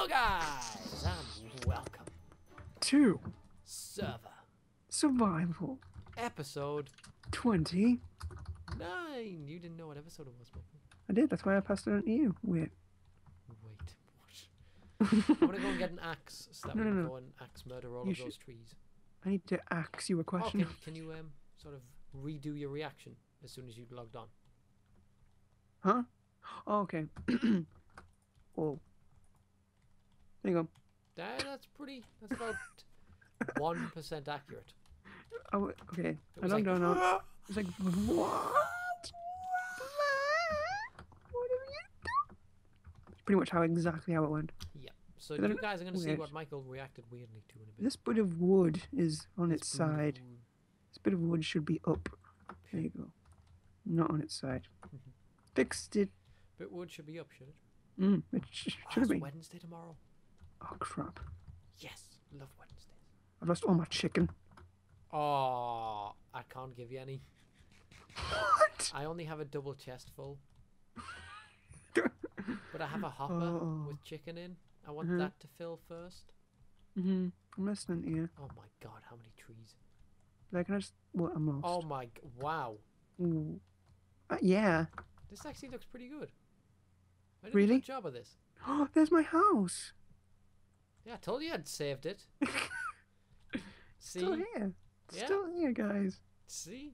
Hello, guys, and welcome. to Server Survival. episode 20. nine. You didn't know what episode it was, Michael. I did, that's why I passed it on to you. Wait. Wait, what? I'm gonna go and get an axe so that No, we can no. go and axe murder all You of should- those trees. I need to ask you a Oh, question. can, can you um sort of redo your reaction as soon as you logged on? Huh? Oh, okay. oh. There you go. That, that's pretty. That's about one percent accurate. Oh, okay. I don't like, know. It's like, what? What have you done? That's pretty much how exactly how it went. Yep. So you guys are gonna see what Michael reacted weirdly to in a bit. This bit of wood is on its This boom, side. This bit of wood should be up. There you go. Not on its side. Mhm. Fixed it. Bit wood should be up, should it? Mm, it sh- Oh, should it's have. Wednesday tomorrow. Oh, crap. Yes, love Wednesdays. I've lost all my chicken. Oh, I can't give you any. What? I only have a double chest full, but I have a hopper Oh. with chicken in. I want Mhm. that to fill first. hmm I'm listening to you. Oh my god, how many trees? Like, can I just. What? I'm lost. Oh my, wow. Ooh. Uh, yeah. This actually looks pretty good. I did a Really? good job of this. Oh, there's my house. Yeah, I told you I'd saved it. See? Still here. Yeah. Still here, guys. See?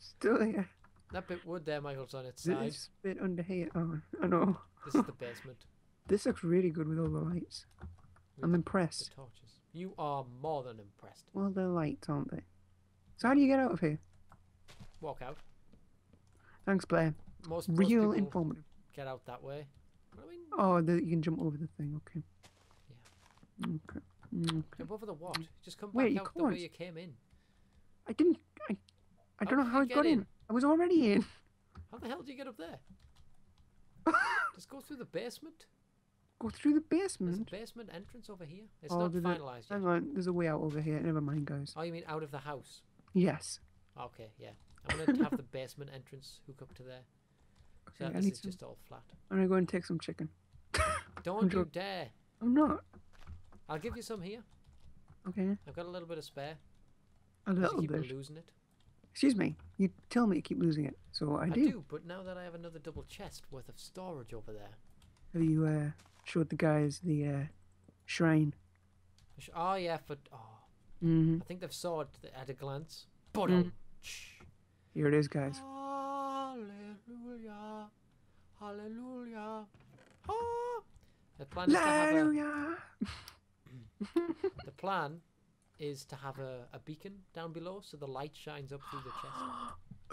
Still here. That bit wood there, Michael's on its side. This bit under here. Oh, I know. This is the basement. This looks really good with all the lights. with I'm the impressed. torches. You are more than impressed. Well, they're lights, aren't they? So how do you get out of here? Walk out. Thanks, Blair. Most, most Real informative. get out that way. I mean, Oh, the, you can jump over the thing. Okay. Okay. Over the what? Mm. Just come Wait, back you out the way you came in. I didn't. I. I don't know how I got in. in? I was already in. How the hell did you get up there? Just go through the basement. Go through the basement. There's a basement. entrance over here. It's Oh, not finalised yet. Hang on. There's a way out over here. Never mind, guys. Oh, you mean out of the house? Yes. Okay, yeah. I'm gonna have the basement entrance hook up to there. Okay, that this is some. just all flat. I'm gonna go and take some chicken. Don't you dare! I'm not. I'll give you some here. Okay. I've got a little bit of spare. A little you keep bit. losing it. Excuse me. You tell me you keep losing it, so I, I do. do, but now that I have another double chest worth of storage over there. Have you uh, showed the guys the uh, shrine? Oh yeah, for oh, hmm I think they've saw it at a glance. But Mm. Here it is, guys. Hallelujah, hallelujah. Ah. The plan to have a, Hallelujah. the plan is to have a, a beacon down below so the light shines up through the chest.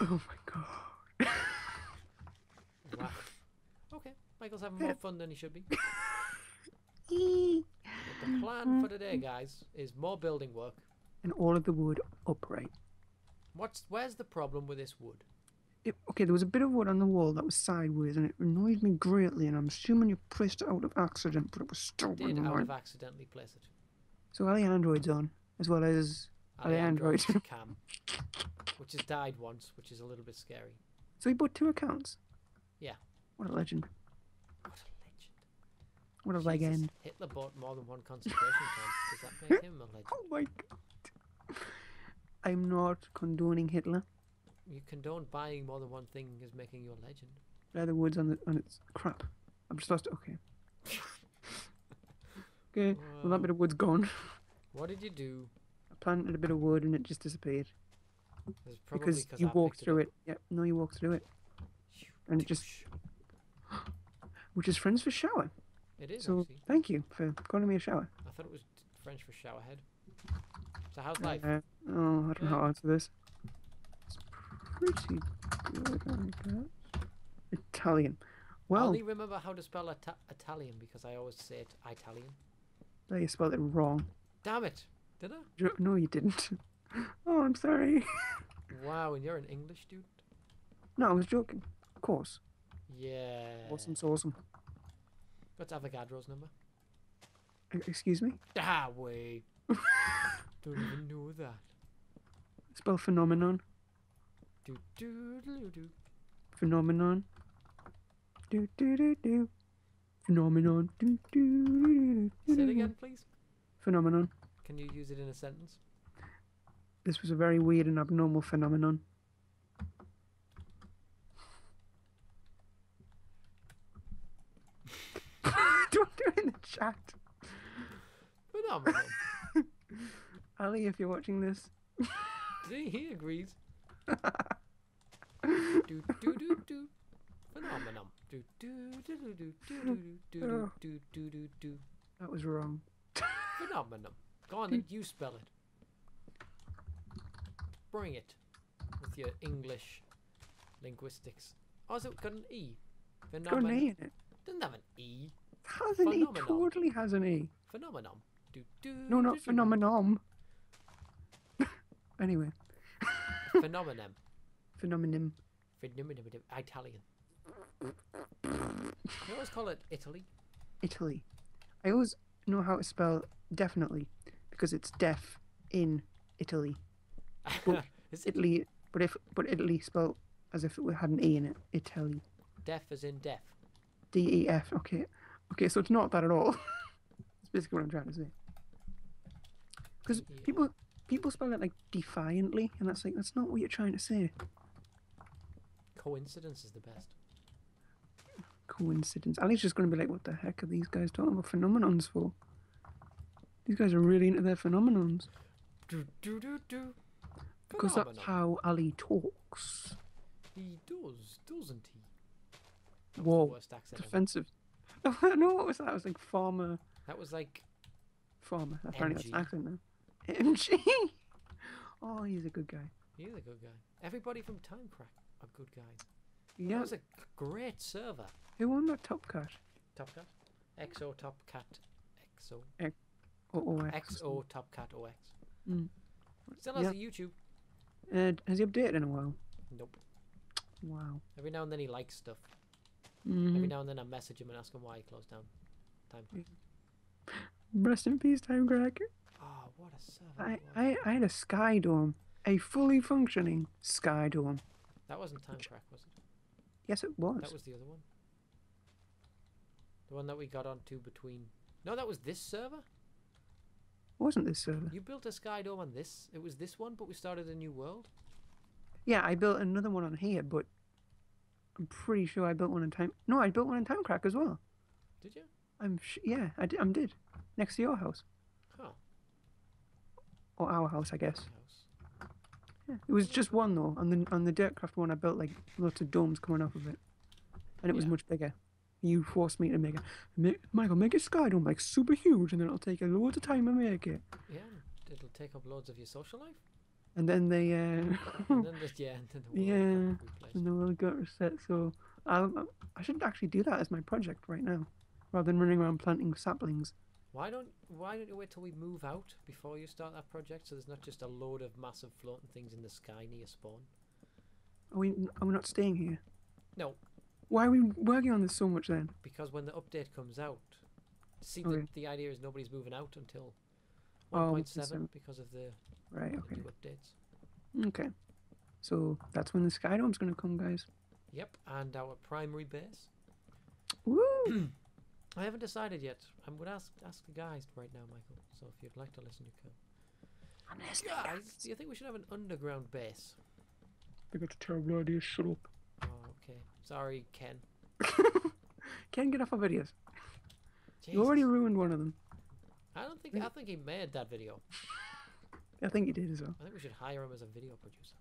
Oh my god. Wow. Okay, Michael's having more fun than he should be. But the plan for today, guys, is more building work. and all of the wood upright. What's where's the problem with this wood? It, okay, there was a bit of wood on the wall that was sideways, and it annoyed me greatly. And I'm assuming you pressed it out of accident, but it was still Did on out of accidentally place it. So all the androids on, as well as Ali Ali Android. Android's cam, which has died once, which is a little bit scary. so he bought two accounts. Yeah. What a legend! What a legend! What a Jesus, legend! Hitler bought more than one concentration camp. Does that make him a legend? Oh my god! I'm not condoning Hitler. You condone buying more than one thing as making you a legend. There the wood's on the on its crap. I'm just lost. Okay. Okay. Well, that bit of wood's gone. What did you do? I planted a bit of wood and it just disappeared because you I walked through up. it. Yep. No, you walked through it, and it just which is French for shower. It is So actually. thank you for calling me a shower. I thought it was French for showerhead. So how's life? Uh, oh, I don't know how to answer this. It's pretty good, I guess. Italian. I Well, only remember how to spell Ita- Italian because I always say it Italian. There you spelled it wrong. Damn it! Did I? No, you didn't. Oh, I'm sorry. Wow, and you're an English student? no, I was joking. Of course. Yeah. Awesome, awesome. What's Avogadro's number? Excuse me? Ah, wait. Don't even know that. Spell phenomenon. Do do do do. Phenomenon. Do do do do. Phenomenon. Do. Mhm. again, please? Phenomenon. Can you use it in a sentence? This was a very weird and abnormal phenomenon. Don't do it in the chat. Phenomenon. Ali, if you're watching this, See, he agrees. do do do do. Phenomenon. That was wrong. Phenomenon. Go on then, you spell it. Bring it with your English linguistics. Oh, so it got an E. Phenomenon. Got an E in it. Doesn't have an E. It has an phenomenon. E. Totally has an E. Phenomenon. Do, do, no, not do, phenomenon. anyway. phenomenon. Phenomenon. Phenomenon. Italian. You always call it Italy. Italy. I always know how to spell definitely because it's deaf in Italy. Well, Is it Italy, but if but Italy spelled as if it had an E in it. Italy. deaf as in deaf? D E F. Okay. Okay, so it's not that at all. That's basically what I'm trying to say. Because DEF. people people spell it like defiantly, and that's like that's not what you're trying to say. Coincidence is the best. Coincidence. Ali's just going to be like, what the heck are these guys talking about phenomenons for? These guys are really into their phenomenons. Do do do do. Because that's how Ali talks. He does, doesn't he? That Whoa, the worst accent ever. Defensive. no, what was that? It was like farmer. That was like Farmer. Apparently that's an accent now. MG. oh, he's a good guy. he's a good guy. Everybody from Timecrack are good guys. That was a great server. Who won that top cat? Top Cat, XO Top Cat, XO OX? XO Top Cat OX. Mm. Still has Yeah. a YouTube. Uh, has he updated in a while? Nope. Wow. Every now and then he likes stuff. Mhm. Every now and then I message him and ask him why he closed down. Timecrack. Rest in peace, Time Cracker. Oh, what a server. I. I, I had a Sky Dome. A fully functioning Sky Dome. That wasn't Timecrack, was it? Yes, it was. That was the other one. The one that we got onto between. No, that was this server. Wasn't this server? You built a sky dome on this. It was this one, but we started a new world. Yeah, I built another one on here, but I'm pretty sure I built one in Time. No, I built one in Timecrack as well. Did you? I'm sh- yeah, I did, I'm did. Next to your house Oh, or our house, I guess. It was just one though. On the on the Dirtcraft one, I built like lots of domes coming off of it, and it was Yeah. much bigger. You forced me to make it. Make, Michael, make a sky dome like super huge, and then it'll take a loads of time to make it. Yeah, it'll take up loads of your social life. And then they, uh, And then just yeah, and then the world Yeah, and the world got reset. So I, I should actually do that as my project right now, rather than running around planting saplings. Why don't Why don't you wait till we move out before you start that project? So there's not just a load of massive floating things in the sky near spawn. Are we? Are we not staying here? No, Why are we working on this so much then? because when the update comes out, see Okay. the, the idea is nobody's moving out until Oh, 1.7 1.7. because of the, Right. Okay. updates. Okay. So that's when the sky dome's gonna come, guys. Yep, and our primary base. Woo! I haven't decided yet. I'm going to ask ask the guys right now, Michael. So if you'd like to listen, you can. I'm Guys, do you think we should have an underground base? I got a terrible idea. Shut up. Oh, okay. Sorry, Ken. Ken, get off our videos. You already ruined one of them. I don't think. I think he made that video. I think he did as well. I think we should hire him as a video producer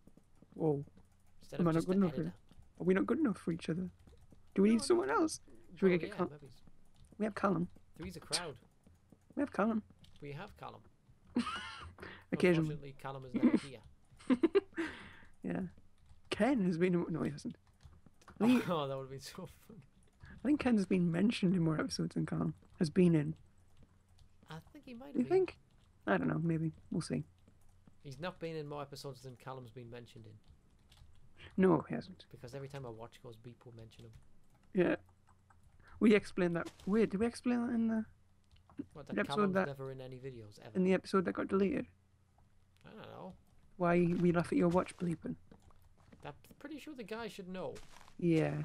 Whoa. instead Am of I not good enough editor. Are we not good enough for each other? Do we No, need someone else? Should we Oh, get yeah, Cal- maybe. s- We have Callum. Three's a crowd. We have Callum. We have Callum. Occasionally. Unfortunately, Callum is never here. Yeah. Ken has been. No, he hasn't. I think, oh, that would be so fun. I think Ken has been mentioned in more episodes than Callum has been in. I think he might Do you been. think? I don't know. Maybe we'll see. He's not been in more episodes than Callum's been mentioned in. No, he hasn't. Because every time I watch goes beep will mention him. Yeah. We explained that. Wait, did we explain that in the What, The that episode that- never in any videos ever. in the episode that got deleted? I don't know. Why we laugh at your watch bleeping? I'm pretty sure the guy should know. Yeah.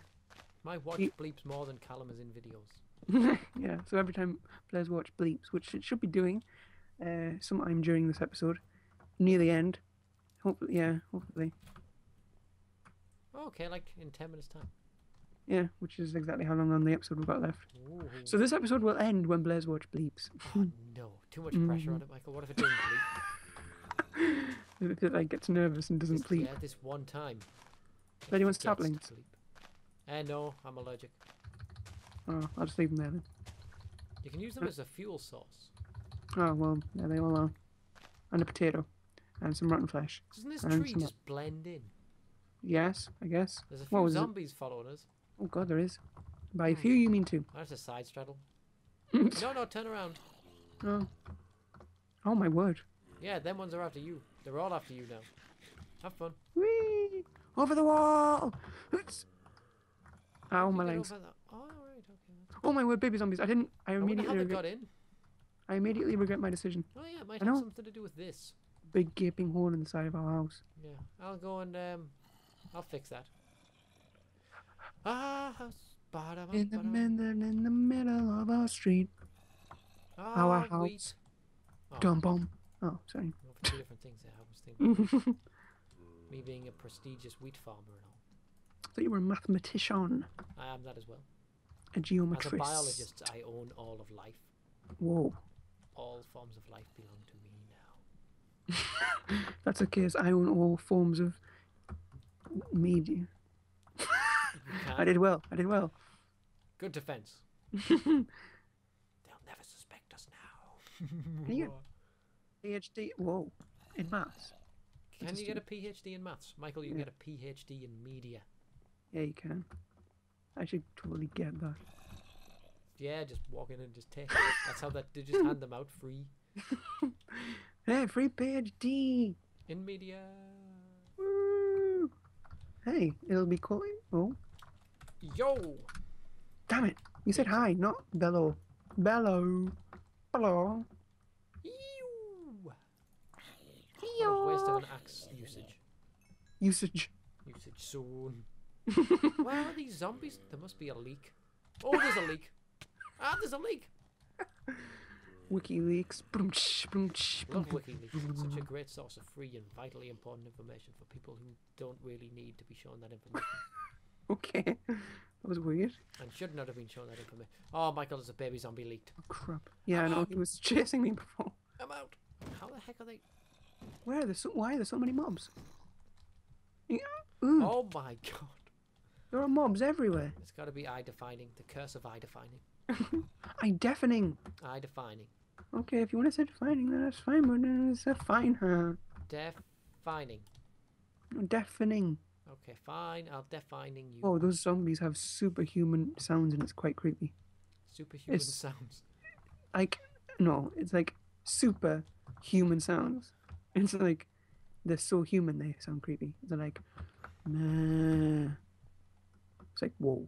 My watch He- bleeps more than Callum is in videos. yeah. So every time players watch bleeps, which it should be doing, uh, sometime during this episode, near the end. Hopefully, yeah. Hopefully, okay, like in 10 minutes' time. Yeah. Which is exactly how long on the episode we've got left. Ooh. So this episode will end when Blair's watch bleeps. Oh, no. Too much pressure on it, Michael. What if it doesn't bleep? if it like gets nervous and doesn't This- bleep. Yeah, this one time. If But he it wants gets to taplings. bleep. Eh, no, I'm allergic. Oh, I'll just leave them there then. You can use them as a fuel source. Oh well, there they all are. And a potato, and some rotten flesh. Doesn't this tree just blend in? Yes, I guess. There's a few it? zombies following us. Oh god, there is. By a Hmm. few, you mean two. That's a side straddle. no, no, turn around. Oh. Oh my word. Yeah, them ones are after you. They're all after you now. Have fun. Whee! Over the wall! Oops. Ow, my legs. Oh, right, okay. Oh my word, baby zombies. I didn't. I I immediately regret, got in. I immediately regret my decision. Oh, yeah, it might I have know. something to do with this. Big gaping hole in the side of our house. Yeah, I'll go and um, I'll fix that. Ah, house, In the, middle, in the middle of our street. Ah, our house. wheat. Oh, Dum bum. Oh, sorry. for two different things. I was thinking me being a prestigious wheat farmer and all. thought you were a mathematician, I am that as well. a As a biologist, I own all of life. Whoa. All forms of life belong to me now. That's okay, as I own all forms of media. You I did well. I did well. Good defense. They'll never suspect us now. Can you PhD. Whoa. In maths. Can you get a PhD in maths? Michael, you Yeah. get a PhD in media. Yeah, you can. I should totally get that. Yeah, just walk in and just take it. That's how that they just hand them out free Hey, free PhD. in media. Woo. Hey, it'll be cool. Oh, Yo! damn it! You said hi, not bellow. Bellow. Bellow. Ew! What a waste of an axe usage. Usage. Usage soon. Where are these zombies? There must be a leak. Oh, there's a leak. Ah, there's a leak. WikiLeaks. Boom-tsh, boom-tsh, Love. WikiLeaks. It's such a great source of free and vitally important information for people who don't really need to be shown that information Okay. That was weird. and should not have been shown that information. Oh, Michael, there's a baby zombie leaked. Oh, crap. Yeah, I know. He was chasing me before. I'm out. How the heck are they? Where are there so, why are there so many mobs? Yeah. Ooh, Oh my god. there are mobs everywhere. It's got to be eye defining. The curse of eye defining. I deafening. Eye defining. Okay, if you want to say defining, then that's fine, but it's a fine, huh? Defining. Deafening. Okay, fine. I'll defining you. Oh, those zombies have superhuman sounds and it's quite creepy. Superhuman it's- sounds. Like, no, it's like superhuman sounds. It's like, they're so human they sound creepy. They're like, nah. It's like, whoa.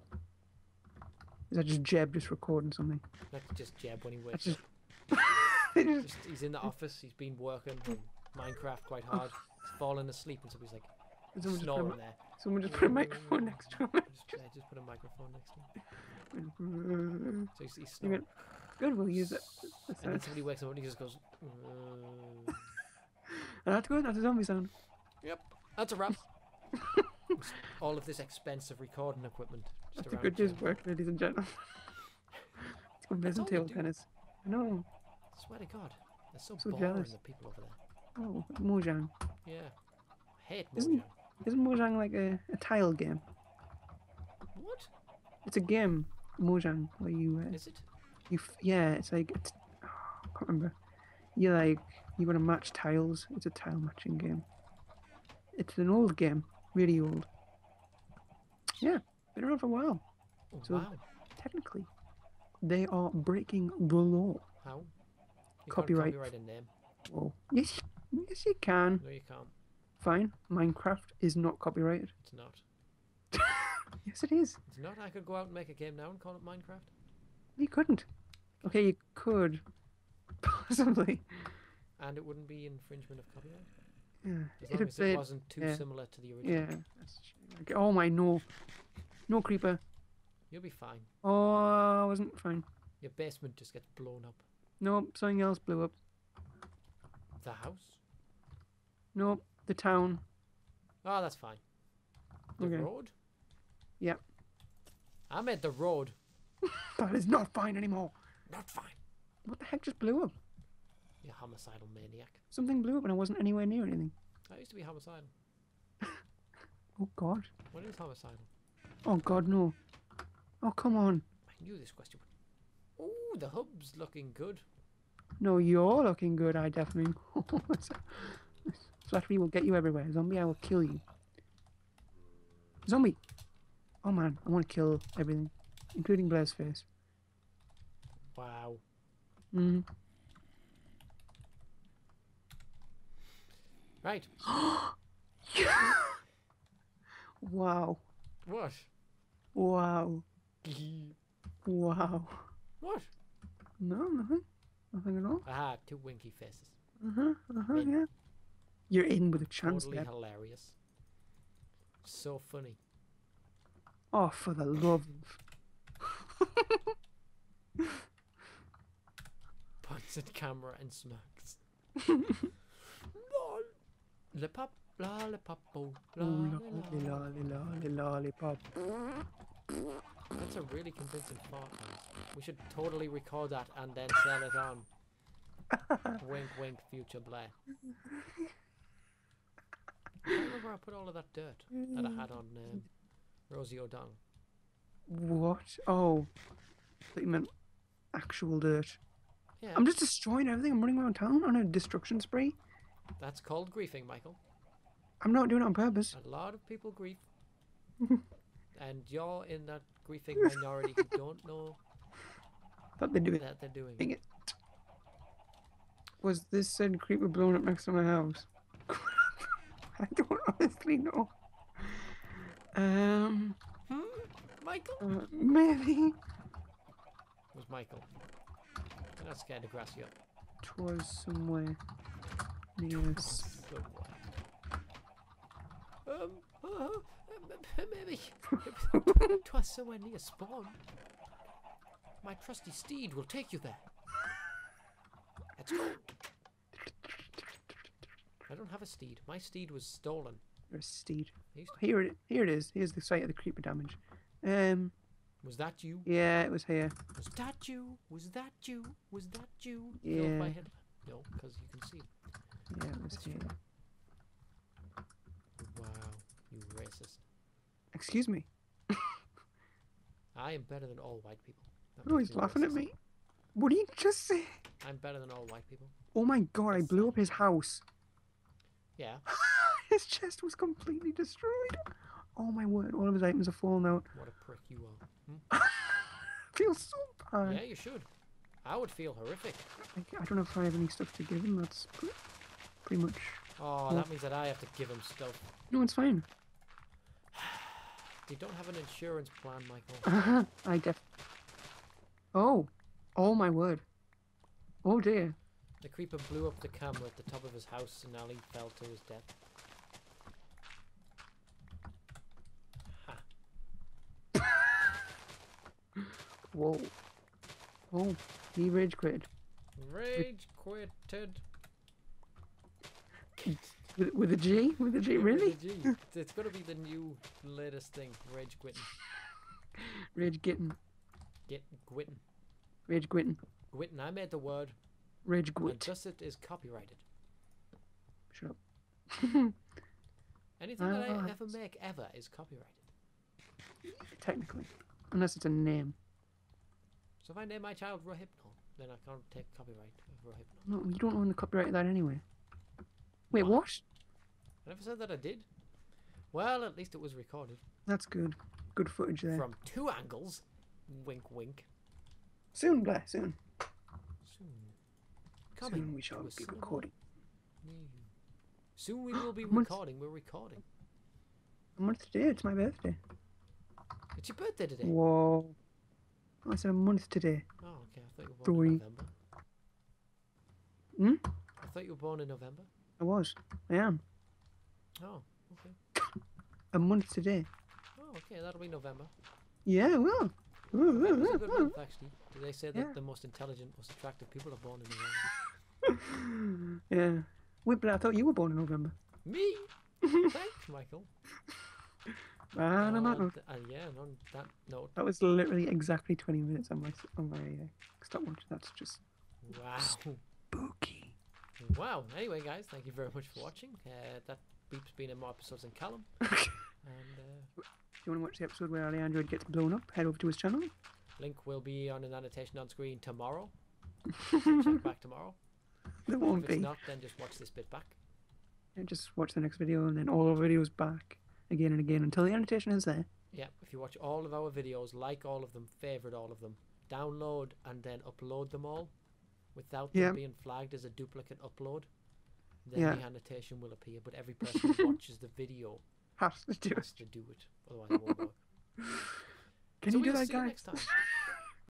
Is that just Jeb just recording something? That's just Jeb when he wakes just. up. Just- he's in the office. He's been working Minecraft quite hard. He's fallen asleep, and somebody's like someone, just put a, there. someone just put a microphone next to him. Just, yeah, just put a microphone next to him. So he's, he's snoring. Good, we'll use it. And then somebody wakes up and he just goes. "Uh." That's good, that's a zombie sound. Yep, that's a wrap. All of this expensive recording equipment. Just That's a good day's work, ladies and gentlemen. Let's go play That's some all we table tennis. I know. Swear to God, they're so, So boring. jealous. The people over there. Oh, Mojang. Yeah, I hate Mojang. Isn't Mojang like a, a tile game? What It's a game, Mojang, where you, uh, is it? you f- yeah, it's like, it's, oh, I can't remember. You like, you want to match tiles. It's a tile matching game. It's an old game, really old. Yeah, been around for a while. Oh, So- wow. Technically, they are breaking the law. How? You Copyright. Can't copyright a name. Oh, yes, yes, you can. No, you can't. Fine. Minecraft is not copyrighted. It's not. Yes, it is. It's not. I could go out and make a game now and call it Minecraft. You couldn't. Okay, you could. Possibly. And it wouldn't be infringement of copyright. Yeah. As long It'd as it wasn't too yeah. similar to the original. Yeah. That's, okay. Oh my no. No creeper. You'll be fine. Oh, I wasn't fine. Your basement just gets blown up. Nope, something else blew up. The house? Nope, the town. Oh, that's fine. The Okay. road? Yep. I meant the road. That is not fine anymore. Not fine. What the heck just blew up? You homicidal maniac. Something blew up and I wasn't anywhere near anything. I used to be homicidal. Oh god. What is homicidal? Oh god, no. Oh, come on. I knew this question would. Ooh, the hub's looking good. No, you're looking good, I definitely. Flattery will get you everywhere. Zombie, I will kill you. Zombie! Oh man, I want to kill everything, including Blair's face. Wow. Mm. Right. Wow. What? Wow. Wow. what? No, nothing. Nothing at all. Ah, two winky faces. Uh huh. Uh huh. Min. Yeah. You're in with a chance Totally there. hilarious. So funny. Oh, for the love of. Points at camera and smirks. Lol. Lollipop, lollipop, oh, lolly, lolly, lolly, lollipop. That's a really convincing fart noise. We should totally record that and then sell it on. wink, wink, future Blair. I remember where I put all of that dirt that I had on um, Rosie O'Donnell. What? Oh. I you meant actual dirt. Yeah, I'm just destroying everything. I'm running around town on a destruction spree. that's called griefing, Michael. I'm not doing it on purpose. A lot of people grief. and you're in that griefing minority who don't know Thought they're doing that they're doing it. it. Was this said creeper blowing up next to my house? I don't honestly know. Um, Hmm? Michael? uh, maybe was Michael. I'm not scared to grass you up. twas somewhere near. s- So? Um, uh, maybe. Twas somewhere near spawn. My trusty steed will take you there. Let's go. I don't have a steed. My steed was stolen. Or steed. Here it, here it is. Here's the site of the creeper damage. Um, Was that you? yeah, it was here. Was that you? Was that you? Was that you? No, Yeah. my head. No, because you can see. Yeah, it was That's here. Wow, you racist. Excuse me. I am better than all white people. That Oh, he's laughing at me. What did you just say? I'm better than all white people. Oh my god, I blew up his house. Yeah. His chest was completely destroyed. Oh my word, all of his items are fallen out. What a prick you are. Hmm? I feel so bad. Yeah, you should. I would feel horrific. Like, I don't know if I have any stuff to give him. That's pretty much. Oh, that means that I have to give him stuff. No, it's fine. You don't have an insurance plan, Michael. Uh-huh. I def. Oh. Oh my word. Oh dear. The creeper blew up the camera at the top of his house and Ali fell to his death. Ha. Whoa. Oh, he rage quit. Rage quitted. With, with a G? With a G, Yeah, with really? a G. It's gonna be the new latest thing. Rage quitting. Rage getting. Get quitting. Rage quitting. Quitting. I made the word. Rage quit. thus it is copyrighted. Shut up. Anything that I Ah. ever make ever is copyrighted. Technically. Unless it's a name. So if I name my child Rohypnol, then I can't take copyright of Rohypnol. No, you don't own the copyright of that anyway. Wait, What? what? I never said that I did. Well, at least it was recorded That's good. Good footage there. from two angles. Wink, wink. Soon, Blair. Soon. Coming Soon we shall be recording. Soon we will be recording. We're recording. A month today, it's my birthday. It's your birthday today. Whoa. I said a month today. Oh, okay. I thought you were born Three. in November. Hmm? I thought you were born in November. I was. I am. Oh, okay. A month today. Oh, okay. That'll be November. Yeah, well. November's a good month, actually. Do they say that Yeah. the most intelligent, most attractive people are born in November? yeah. Whipple, I thought you were born in November. Me? Thanks, Michael. And on that Uh, note, and yeah, and on that note, that was literally exactly 20 minutes on my on my uh, stopwatch. That's just wow. spooky. Wow. Anyway, guys, thank you very much for watching. Uh, that beep's been in more episodes than Callum. if And uh, you want to watch the episode where the android gets blown up, head over to his channel. link will be on an annotation on screen tomorrow. Check back tomorrow. There won't If it's be. not, then just watch this bit back. Yeah, just watch the next video and then all our videos back again and again until the annotation is there. Yeah, if you watch all of our videos, like all of them, favorite all of them, download and then upload them all without them Yeah. being flagged as a duplicate upload, then Yeah. the annotation will appear. But every person who watches the video Has to do it. to do it, otherwise it won't work. Can so you do that, guys? next time.